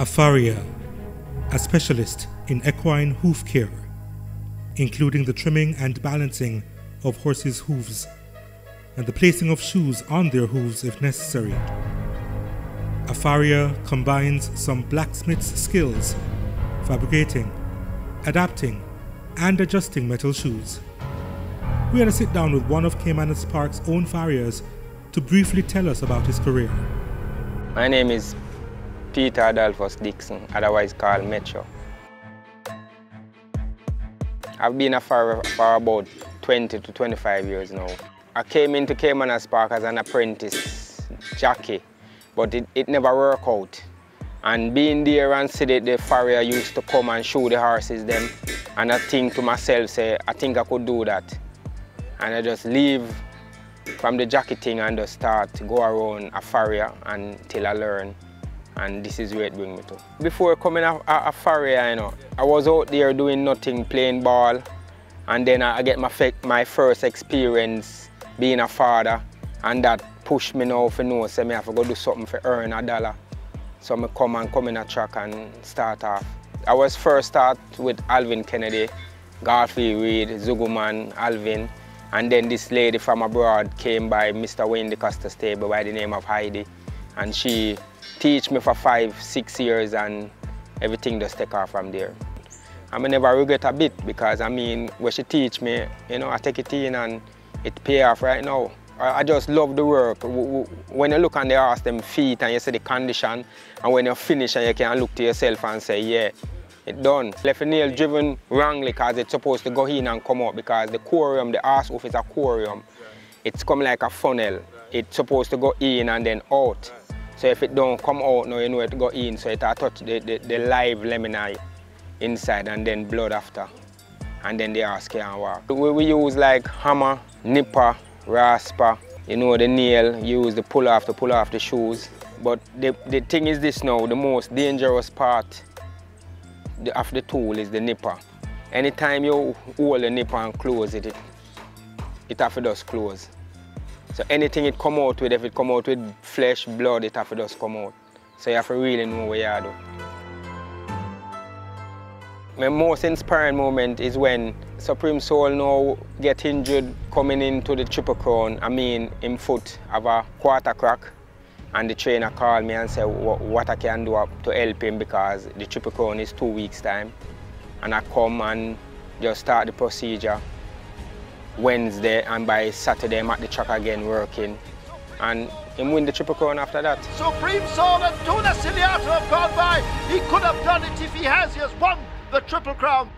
A farrier, a specialist in equine hoof care, including the trimming and balancing of horses' hooves and the placing of shoes on their hooves if necessary. A farrier combines some blacksmith's skills, fabricating, adapting, and adjusting metal shoes. We had a sit down with one of Caymanas Park's own farriers to briefly tell us about his career. My name is Peter Adolphus Dixon, otherwise called Metro. I've been a farrier for about 20 to 25 years now. I came into Caymanas Park as an apprentice jockey, but it, it never worked out. And being there and see that the farrier used to come and show the horses them, and I think to myself, say, I think I could do that. And I just leave from the jockey thing and just start to go around a farrier until I learn. And this is where it brings me to. Before coming a, a, a farrier, you know, I was out there doing nothing, playing ball. And then I, I get my, my first experience being a father. And that pushed me now to know, say, me have to go do something for earn a dollar. So I come and come in a track and start off. I was first start with Alvin Kennedy, Garfield Reed, Zuguman, Alvin. And then this lady from abroad came by Mr. Wayne DaCosta stable by the name of Heidi. And she teach me for five, six years and everything just take off from there. I may never regret a bit because I mean, when she teach me, you know, I take it in and it pay off right now. I just love the work. When you look on the horse, them feet and you see the condition, and when you finish and you can look to yourself and say, yeah, it done. Left nail driven wrongly because it's supposed to go in and come out because the corium, the arse hoof is a corium. It's come like a funnel. It's supposed to go in and then out. So if it don't come out now, you know it go in, so it touch the, the, the live laminae inside and then blood after. And then the horse can walk. We, we use like hammer, nipper, rasper, you know the nail, use the pull off to pull off the shoes. But the, the thing is this now, the most dangerous part of the tool is the nipper. Anytime you hold the nipper and close it, it, it have to just close. So anything it come out with, if it come out with flesh, blood, it have to just come out. So you have to really know what you do. My most inspiring moment is when Supreme Soul now get injured coming into the Triple Crown. I mean, in foot have a quarter crack and the trainer called me and said what I can do to help him because the Triple Crown is two weeks time. And I come and just start the procedure Wednesday and by Saturday I'm at the track again working. And him win the Triple Crown after that. Supreme Soul and Tuna Ciliato have gone by. He could have done it if he has. He has won the Triple Crown.